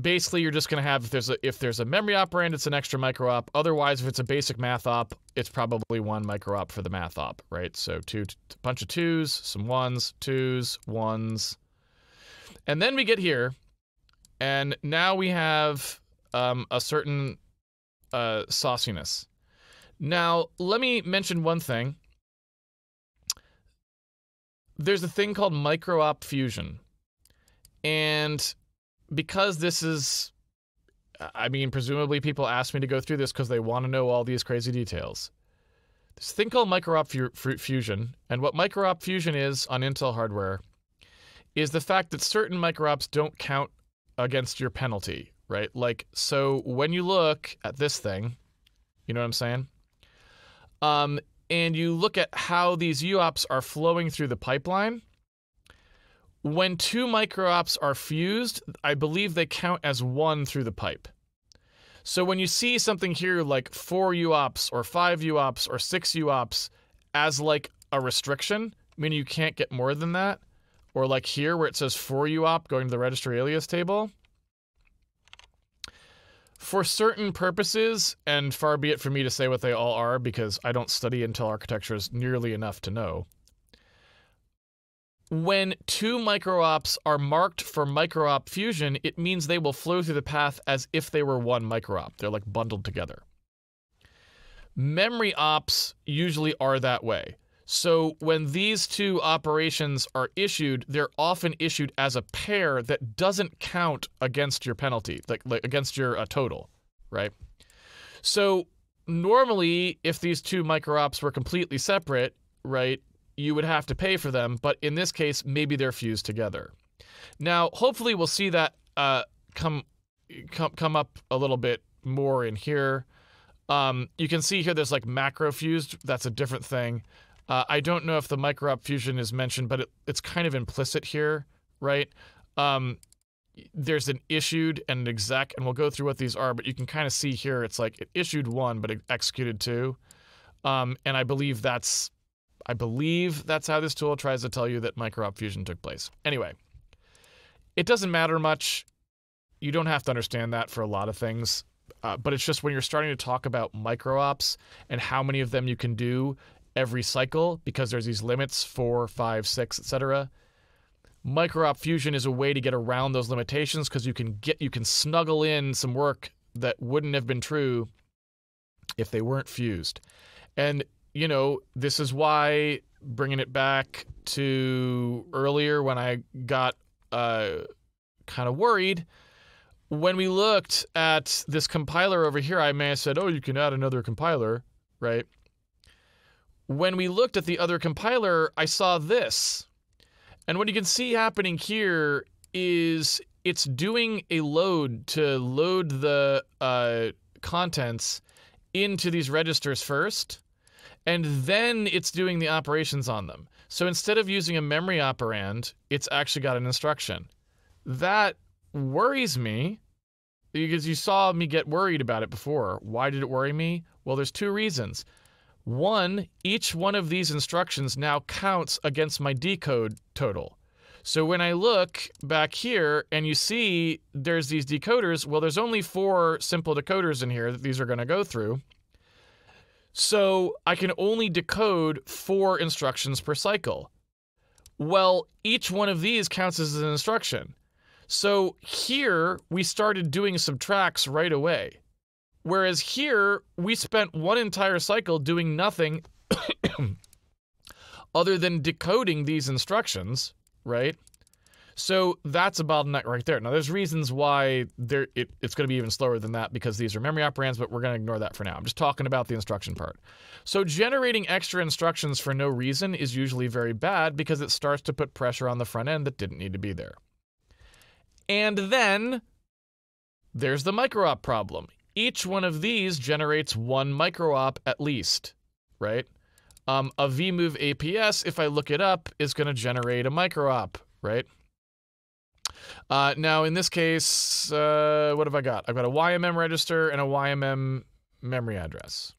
basically you're just going to have if there's a if there's a memory operand it's an extra micro op otherwise if it's a basic math op it's probably one micro op for the math op right so two a bunch of twos some ones twos ones and then we get here and now we have um, a certain uh, sauciness. Now let me mention one thing. There's a thing called micro op fusion. And because this is I mean, presumably people ask me to go through this because they want to know all these crazy details. This thing called micro-op fu- fusion, and what micro-op fusion is on Intel hardware is the fact that certain micro-ops don't count against your penalty, right? Like, so when you look at this thing, you know what I'm saying? Um, and you look at how these UOPs are flowing through the pipeline, when two microops are fused, I believe they count as one through the pipe. So when you see something here like four UOPs or five UOPs or six UOPs as like a restriction, meaning you can't get more than that, or like here where it says four UOP going to the register alias table, for certain purposes, and far be it for me to say what they all are because I don't study Intel architectures nearly enough to know when two microops are marked for microop fusion, it means they will flow through the path as if they were one microop. They're like bundled together. Memory ops usually are that way. So when these two operations are issued, they're often issued as a pair that doesn't count against your penalty, like, like against your uh, total, right? So normally, if these two microops were completely separate, right, you would have to pay for them, but in this case, maybe they're fused together. Now, hopefully, we'll see that uh, come come come up a little bit more in here. Um, you can see here there's like macro fused. That's a different thing. Uh, I don't know if the micro op fusion is mentioned, but it, it's kind of implicit here, right? Um, there's an issued and an exec, and we'll go through what these are, but you can kind of see here it's like it issued one, but it executed two. Um, and I believe that's I believe that's how this tool tries to tell you that micro-op fusion took place. Anyway, it doesn't matter much. You don't have to understand that for a lot of things. Uh, but it's just when you're starting to talk about micro-ops and how many of them you can do every cycle, because there's these limits, four, five, six, etc. Micro-op fusion is a way to get around those limitations because you can get you can snuggle in some work that wouldn't have been true if they weren't fused. And you know, this is why bringing it back to earlier when I got uh, kind of worried. When we looked at this compiler over here, I may have said, oh, you can add another compiler, right? When we looked at the other compiler, I saw this. And what you can see happening here is it's doing a load to load the uh, contents into these registers first and then it's doing the operations on them. So instead of using a memory operand, it's actually got an instruction. That worries me because you saw me get worried about it before. Why did it worry me? Well, there's two reasons. One, each one of these instructions now counts against my decode total. So when I look back here and you see there's these decoders, well, there's only four simple decoders in here that these are going to go through. So I can only decode four instructions per cycle. Well, each one of these counts as an instruction. So here we started doing subtracts right away. Whereas here we spent one entire cycle doing nothing other than decoding these instructions, right? So that's a bottleneck right there. Now, there's reasons why there it, it's going to be even slower than that because these are memory operands, but we're going to ignore that for now. I'm just talking about the instruction part. So generating extra instructions for no reason is usually very bad because it starts to put pressure on the front end that didn't need to be there. And then there's the micro-op problem. Each one of these generates one micro-op at least, right? Um, a vmovaps, if I look it up, is going to generate a micro-op, right? Uh, now, in this case, uh, what have I got? I've got a YMM register and a YMM memory address.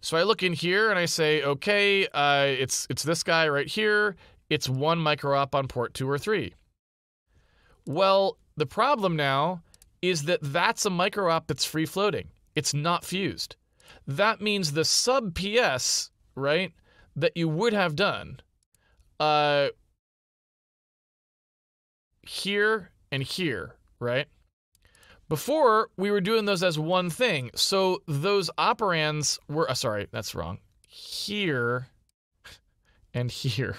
So I look in here and I say, okay, uh, it's it's this guy right here. It's one micro-op on port two or three. Well, the problem now is that that's a micro-op that's free floating. It's not fused. That means the sub PS, right, that you would have done uh, here and here, right? Before, we were doing those as one thing. So those operands were, uh, sorry, that's wrong. Here and here.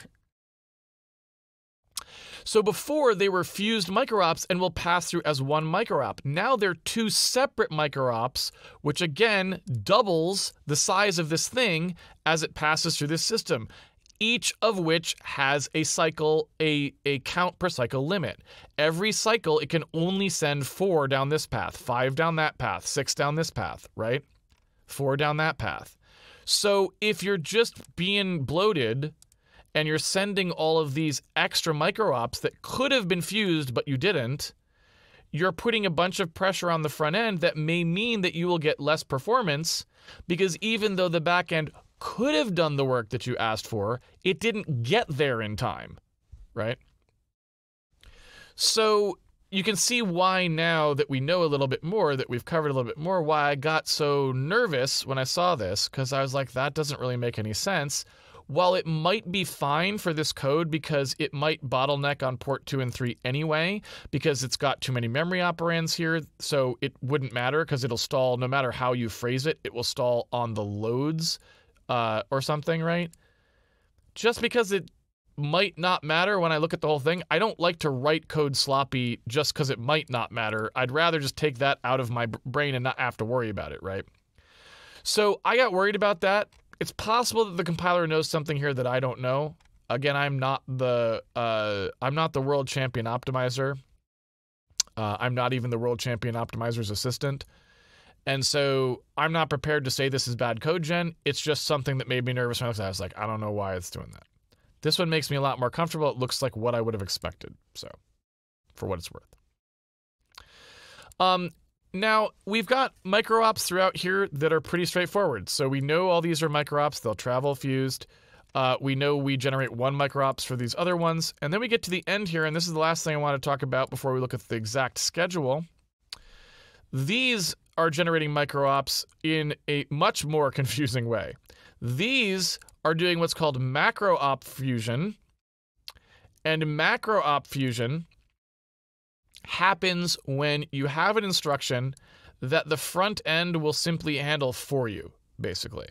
So before they were fused micro-ops and will pass through as one micro-op. Now they're two separate micro-ops, which again doubles the size of this thing as it passes through this system each of which has a cycle, a, a count per cycle limit. Every cycle, it can only send four down this path, five down that path, six down this path, right? Four down that path. So if you're just being bloated and you're sending all of these extra micro ops that could have been fused but you didn't, you're putting a bunch of pressure on the front end that may mean that you will get less performance because even though the back end could have done the work that you asked for, it didn't get there in time, right? So you can see why now that we know a little bit more, that we've covered a little bit more, why I got so nervous when I saw this, because I was like, that doesn't really make any sense. While it might be fine for this code because it might bottleneck on port 2 and 3 anyway, because it's got too many memory operands here, so it wouldn't matter because it'll stall no matter how you phrase it, it will stall on the loads uh, or something, right? Just because it might not matter when I look at the whole thing, I don't like to write code sloppy just because it might not matter. I'd rather just take that out of my brain and not have to worry about it, right? So I got worried about that. It's possible that the compiler knows something here that I don't know. Again, I'm not the uh, I'm not the world champion optimizer. Uh, I'm not even the world champion optimizer's assistant. And so I'm not prepared to say this is bad code gen. It's just something that made me nervous. I was like, I don't know why it's doing that. This one makes me a lot more comfortable. It looks like what I would have expected. So, for what it's worth. Um, now, we've got micro ops throughout here that are pretty straightforward. So we know all these are micro ops. They'll travel fused. Uh, we know we generate one micro ops for these other ones. And then we get to the end here, and this is the last thing I want to talk about before we look at the exact schedule. These are generating micro-ops in a much more confusing way. These are doing what's called macro-op fusion, and macro-op fusion happens when you have an instruction that the front end will simply handle for you, basically.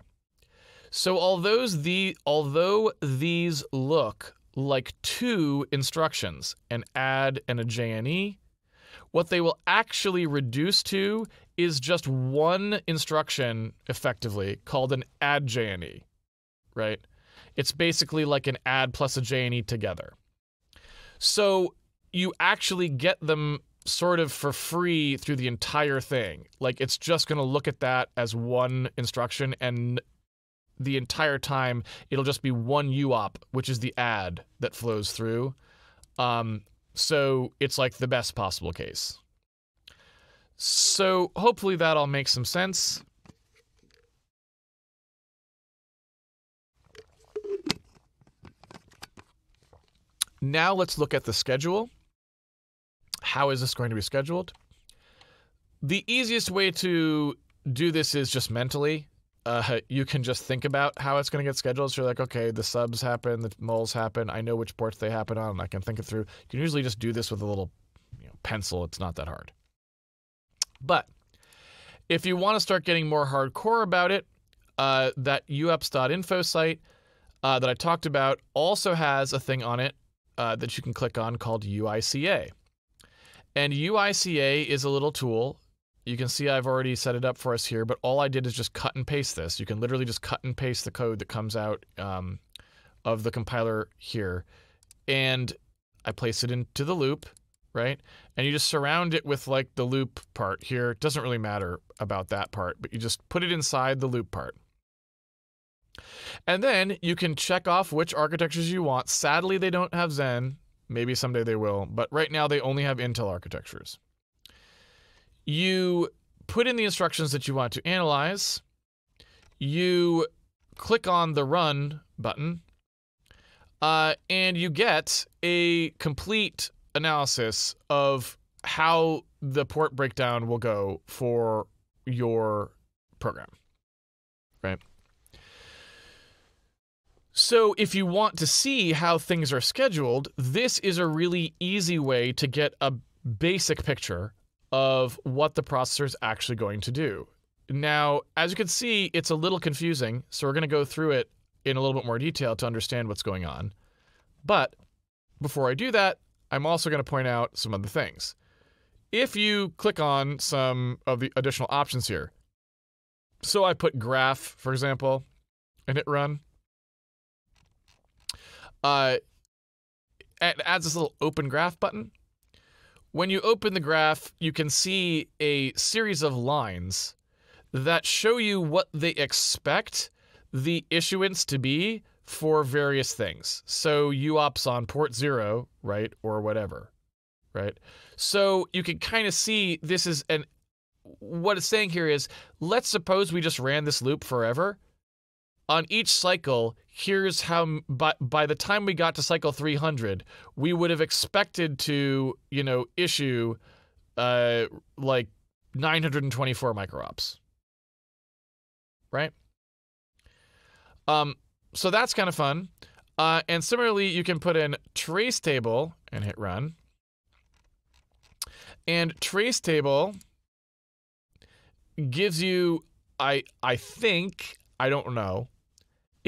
So although the although these look like two instructions, an add and a JNE, what they will actually reduce to is just one instruction, effectively, called an add JNE, right? It's basically like an add plus a JNE together. So you actually get them sort of for free through the entire thing. Like it's just going to look at that as one instruction and the entire time it'll just be one UOP, which is the add that flows through. Um, so it's like the best possible case. So hopefully that all makes some sense. Now let's look at the schedule. How is this going to be scheduled? The easiest way to do this is just mentally. Uh, you can just think about how it's going to get scheduled. So you're like, okay, the subs happen, the muls happen. I know which ports they happen on. and I can think it through. You can usually just do this with a little you know, pencil. It's not that hard. But if you want to start getting more hardcore about it, uh, that uops.info site uh, that I talked about also has a thing on it uh, that you can click on called UICA. And UICA is a little tool. You can see I've already set it up for us here, but all I did is just cut and paste this. You can literally just cut and paste the code that comes out um, of the compiler here. And I place it into the loop, right? And you just surround it with like the loop part here. It doesn't really matter about that part, but you just put it inside the loop part. And then you can check off which architectures you want. Sadly, they don't have Zen. Maybe someday they will, but right now they only have Intel architectures. You put in the instructions that you want to analyze. You click on the Run button, uh, and you get a complete analysis of how the port breakdown will go for your program. Right? So, if you want to see how things are scheduled, this is a really easy way to get a basic picture of what the processor is actually going to do. Now, as you can see, it's a little confusing, so we're going to go through it in a little bit more detail to understand what's going on. But before I do that, I'm also going to point out some other things. If you click on some of the additional options here, so I put graph, for example, and hit run, uh, it adds this little open graph button. When you open the graph, you can see a series of lines that show you what they expect the issuance to be for various things. So UOPS on port zero, right, or whatever, right? So you can kind of see this is an what it's saying here is let's suppose we just ran this loop forever on each cycle, here's how by, by the time we got to cycle 300, we would have expected to, you know, issue uh, like 924 microops. Right? Um, so that's kind of fun. Uh, and similarly, you can put in trace table and hit run. And trace table gives you, I I think, I don't know,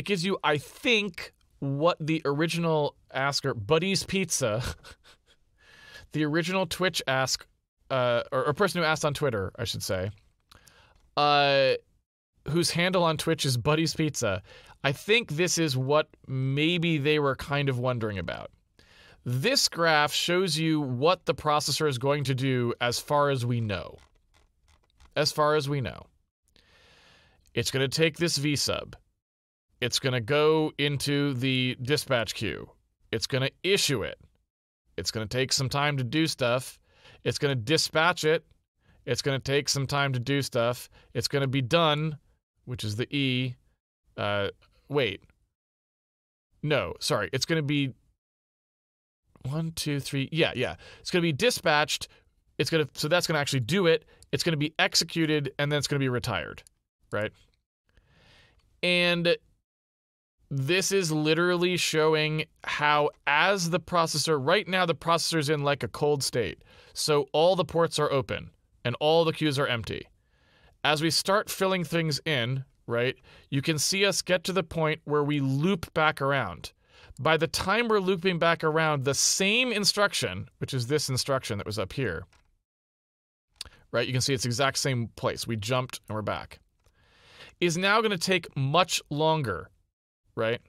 it gives you, I think, what the original asker, Buddy's Pizza, the original Twitch ask, uh, or a person who asked on Twitter, I should say, uh, whose handle on Twitch is Buddy's Pizza. I think this is what maybe they were kind of wondering about. This graph shows you what the processor is going to do as far as we know. As far as we know. It's going to take this vsub. It's going to go into the dispatch queue. It's going to issue it. It's going to take some time to do stuff. It's going to dispatch it. It's going to take some time to do stuff. It's going to be done, which is the E. Uh, wait. No, sorry. It's going to be one, two, three. Yeah, yeah. It's going to be dispatched. It's going to, so that's going to actually do it. It's going to be executed, and then it's going to be retired, right? And this is literally showing how as the processor right now the processor's in like a cold state. So all the ports are open and all the queues are empty. As we start filling things in right you can see us get to the point where we loop back around. By the time we're looping back around the same instruction which is this instruction that was up here right you can see it's exact same place. We jumped and we're back. Is now going to take much longer right?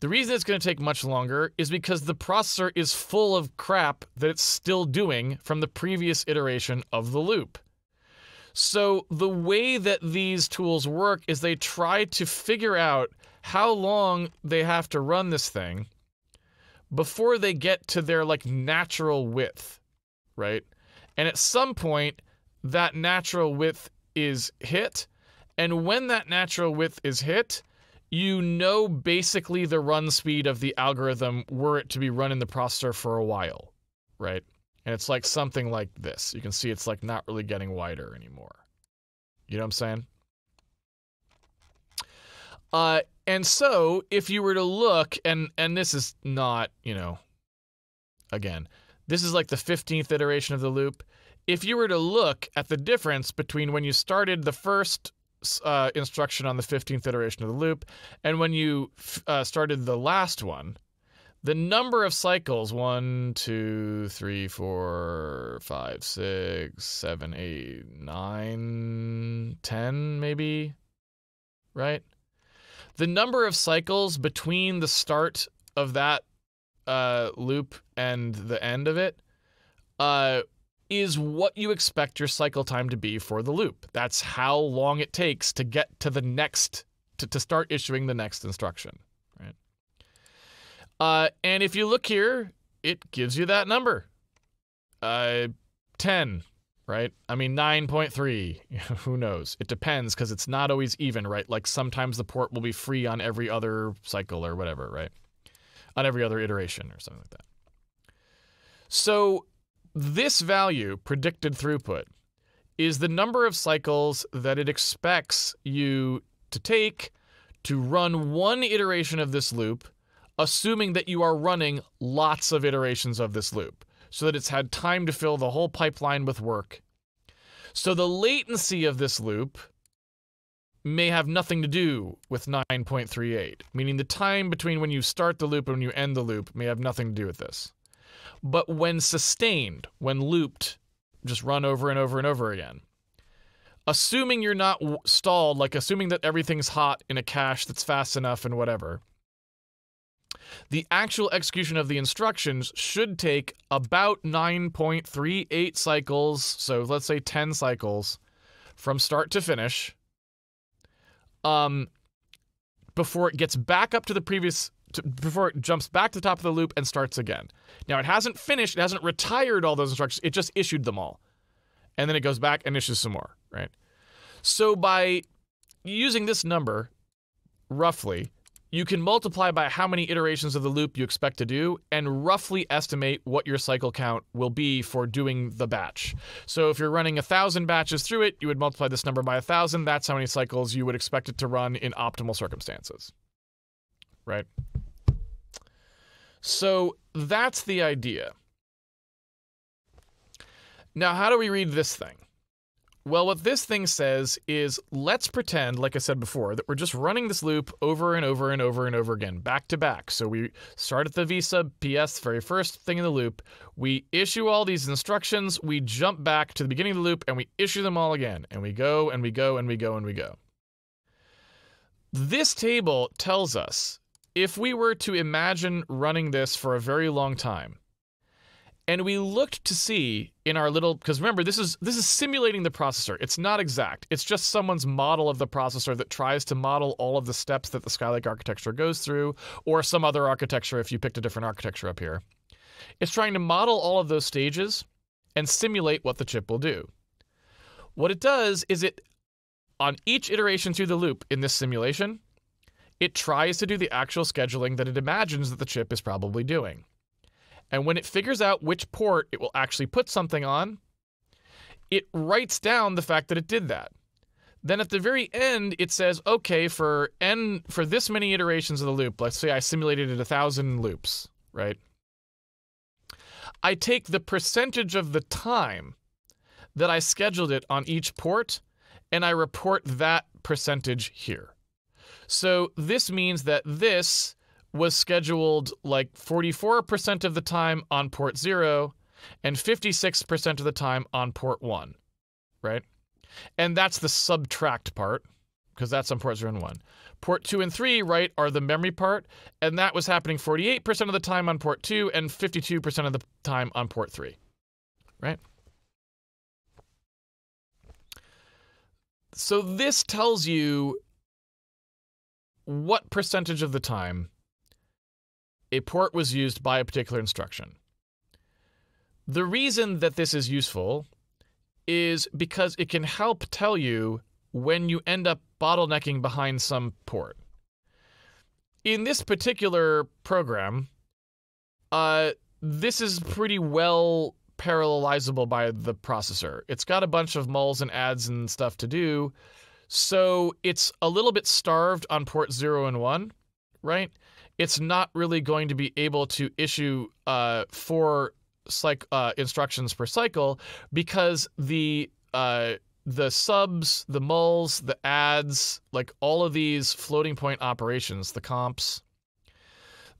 The reason it's going to take much longer is because the processor is full of crap that it's still doing from the previous iteration of the loop. So the way that these tools work is they try to figure out how long they have to run this thing before they get to their like natural width, right? And at some point that natural width is hit, and when that natural width is hit, you know basically the run speed of the algorithm were it to be run in the processor for a while, right? And it's like something like this. You can see it's like not really getting wider anymore. You know what I'm saying? Uh, and so if you were to look, and and this is not, you know, again, this is like the 15th iteration of the loop. If you were to look at the difference between when you started the first uh, instruction on the 15th iteration of the loop and when you uh, started the last one, the number of cycles one, two, three, four, five, six, seven, eight, nine, ten, maybe, right? The number of cycles between the start of that uh, loop and the end of it uh, is what you expect your cycle time to be for the loop. That's how long it takes to get to the next, to, to start issuing the next instruction. Uh, and if you look here, it gives you that number. Uh, 10, right? I mean, 9.3. Who knows? It depends because it's not always even, right? Like sometimes the port will be free on every other cycle or whatever, right? On every other iteration or something like that. So this value, predicted throughput, is the number of cycles that it expects you to take to run one iteration of this loop assuming that you are running lots of iterations of this loop so that it's had time to fill the whole pipeline with work. So the latency of this loop may have nothing to do with 9.38, meaning the time between when you start the loop and when you end the loop may have nothing to do with this. But when sustained, when looped, just run over and over and over again, assuming you're not stalled, like assuming that everything's hot in a cache that's fast enough and whatever, the actual execution of the instructions should take about 9.38 cycles, so let's say 10 cycles from start to finish. Um before it gets back up to the previous to, before it jumps back to the top of the loop and starts again. Now it hasn't finished, it hasn't retired all those instructions, it just issued them all. And then it goes back and issues some more, right? So by using this number roughly you can multiply by how many iterations of the loop you expect to do and roughly estimate what your cycle count will be for doing the batch. So if you're running a thousand batches through it, you would multiply this number by a thousand. That's how many cycles you would expect it to run in optimal circumstances. Right? So that's the idea. Now, how do we read this thing? Well, what this thing says is let's pretend, like I said before, that we're just running this loop over and over and over and over again, back to back. So we start at the V sub ps, very first thing in the loop. We issue all these instructions. We jump back to the beginning of the loop and we issue them all again. And we go and we go and we go and we go. This table tells us if we were to imagine running this for a very long time, and we looked to see in our little because remember this is this is simulating the processor. It's not exact. It's just someone's model of the processor that tries to model all of the steps that the skylake architecture goes through or some other architecture if you picked a different architecture up here. It's trying to model all of those stages and simulate what the chip will do. What it does is it on each iteration through the loop in this simulation it tries to do the actual scheduling that it imagines that the chip is probably doing and when it figures out which port it will actually put something on, it writes down the fact that it did that. Then at the very end, it says, okay, for n for this many iterations of the loop, let's say I simulated it a thousand loops, right? I take the percentage of the time that I scheduled it on each port, and I report that percentage here. So this means that this was scheduled like 44% of the time on port 0 and 56% of the time on port 1, right? And that's the subtract part because that's on port 0 and 1. Port 2 and 3, right, are the memory part, and that was happening 48% of the time on port 2 and 52% of the time on port 3, right? So this tells you what percentage of the time a port was used by a particular instruction. The reason that this is useful is because it can help tell you when you end up bottlenecking behind some port. In this particular program, uh, this is pretty well parallelizable by the processor. It's got a bunch of muls and adds and stuff to do, so it's a little bit starved on port 0 and 1, right? It's not really going to be able to issue uh, four cyc- uh, instructions per cycle because the uh, the subs, the muls, the adds, like all of these floating point operations, the comps,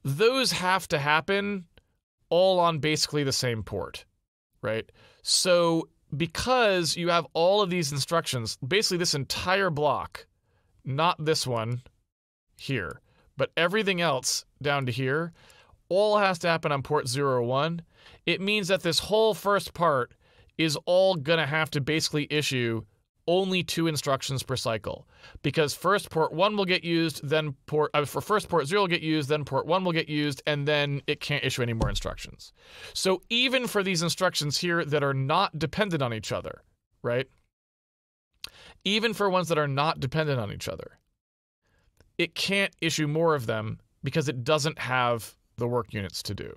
those have to happen all on basically the same port, right? So because you have all of these instructions, basically this entire block, not this one here, but everything else down to here, all has to happen on port 01. It means that this whole first part is all going to have to basically issue only two instructions per cycle because first port 1 will get used then port uh, for first port 0 will get used then port 1 will get used and then it can't issue any more instructions. So even for these instructions here that are not dependent on each other right? Even for ones that are not dependent on each other it can't issue more of them because it doesn't have the work units to do.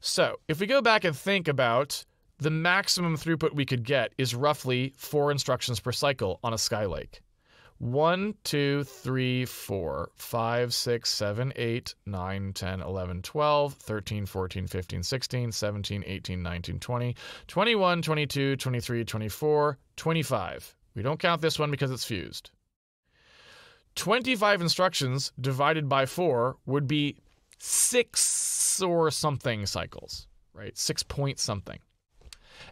So if we go back and think about the maximum throughput we could get is roughly four instructions per cycle on a Skylake. 1, 2, 3, 4, 5, 6, 7, 8, 9, 10, 11, 12, 13, 14, 15, 16, 17, 18, 19, 20, 21, 22, 23, 24, 25. We don't count this one because it's fused. 25 instructions divided by 4 would be 6 or something cycles, right? 6 point something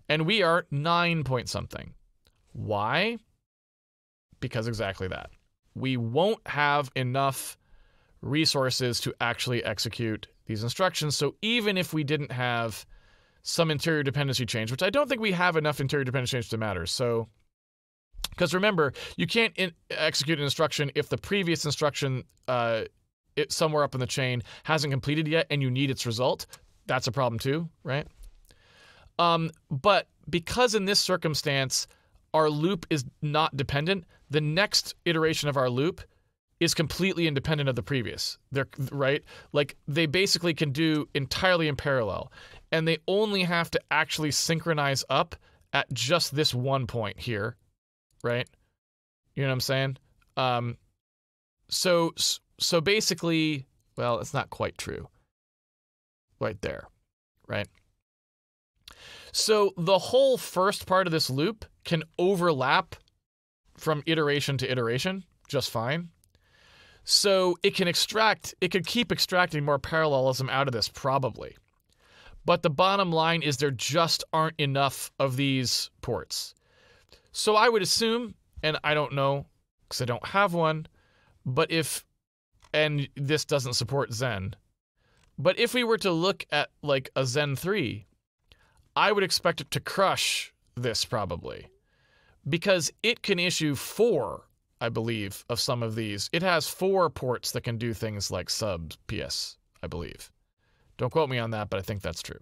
and we are nine point something. Why? Because exactly that. We won't have enough resources to actually execute these instructions. So even if we didn't have some interior dependency chain, which I don't think we have enough interior dependency chain to matter. So, because remember, you can't in- execute an instruction if the previous instruction uh, somewhere up in the chain hasn't completed yet and you need its result. That's a problem too, right? Um, but because in this circumstance, our loop is not dependent, the next iteration of our loop is completely independent of the previous. They're right? Like they basically can do entirely in parallel. And they only have to actually synchronize up at just this one point here, right? You know what I'm saying? Um, so so basically, well, it's not quite true. Right there, right? So the whole first part of this loop can overlap from iteration to iteration just fine. So it can extract, it could keep extracting more parallelism out of this probably. But the bottom line is there just aren't enough of these ports. So I would assume, and I don't know because I don't have one, but if, and this doesn't support Zen, but if we were to look at like a Zen 3 I would expect it to crush this probably because it can issue four, I believe, of some of these. It has four ports that can do things like sub PS, I believe. Don't quote me on that, but I think that's true.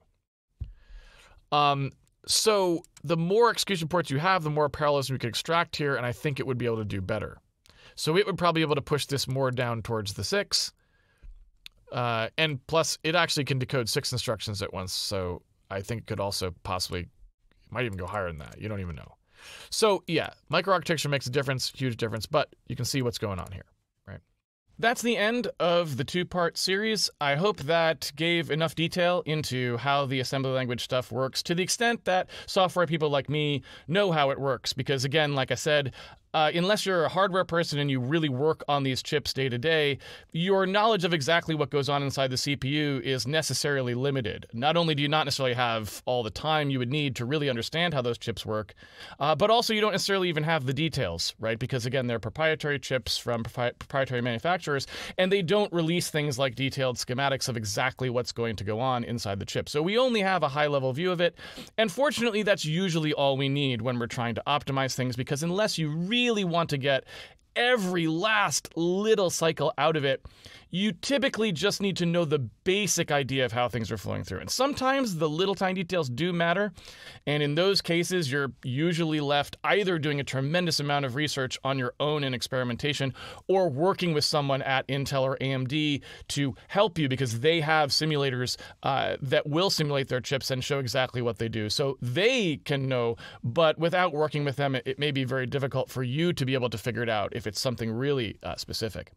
Um, so the more execution ports you have, the more parallelism you can extract here, and I think it would be able to do better. So it would probably be able to push this more down towards the six. Uh, and plus, it actually can decode six instructions at once, so I think could also possibly might even go higher than that. You don't even know. So yeah, microarchitecture makes a difference, huge difference, but you can see what's going on here, right? That's the end of the two-part series. I hope that gave enough detail into how the assembly language stuff works to the extent that software people like me know how it works because again, like I said, uh, unless you're a hardware person and you really work on these chips day to day, your knowledge of exactly what goes on inside the CPU is necessarily limited. Not only do you not necessarily have all the time you would need to really understand how those chips work, uh, but also you don't necessarily even have the details, right? Because again, they're proprietary chips from proprietary manufacturers, and they don't release things like detailed schematics of exactly what's going to go on inside the chip. So we only have a high level view of it. And fortunately, that's usually all we need when we're trying to optimize things because unless you really want to get every last little cycle out of it, you typically just need to know the basic idea of how things are flowing through. And sometimes the little tiny details do matter. And in those cases, you're usually left either doing a tremendous amount of research on your own in experimentation or working with someone at Intel or AMD to help you because they have simulators uh, that will simulate their chips and show exactly what they do. So they can know, but without working with them, it, it may be very difficult for you to be able to figure it out if it's something really uh, specific.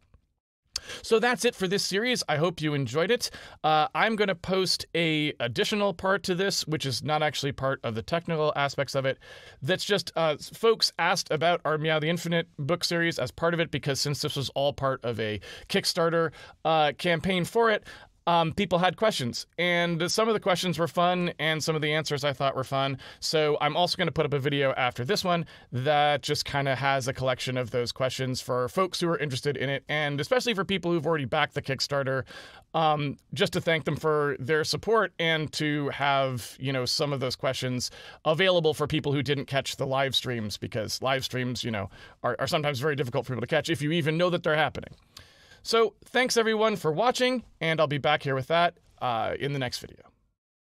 So that's it for this series. I hope you enjoyed it. Uh, I'm going to post a additional part to this, which is not actually part of the technical aspects of it. That's just uh, folks asked about our Meow the Infinite book series as part of it because since this was all part of a Kickstarter uh, campaign for it, um, people had questions, and some of the questions were fun, and some of the answers I thought were fun. So I'm also going to put up a video after this one that just kind of has a collection of those questions for folks who are interested in it, and especially for people who've already backed the Kickstarter, um, just to thank them for their support and to have you know some of those questions available for people who didn't catch the live streams because live streams you know are, are sometimes very difficult for people to catch if you even know that they're happening. So thanks everyone for watching, and I'll be back here with that uh, in the next video.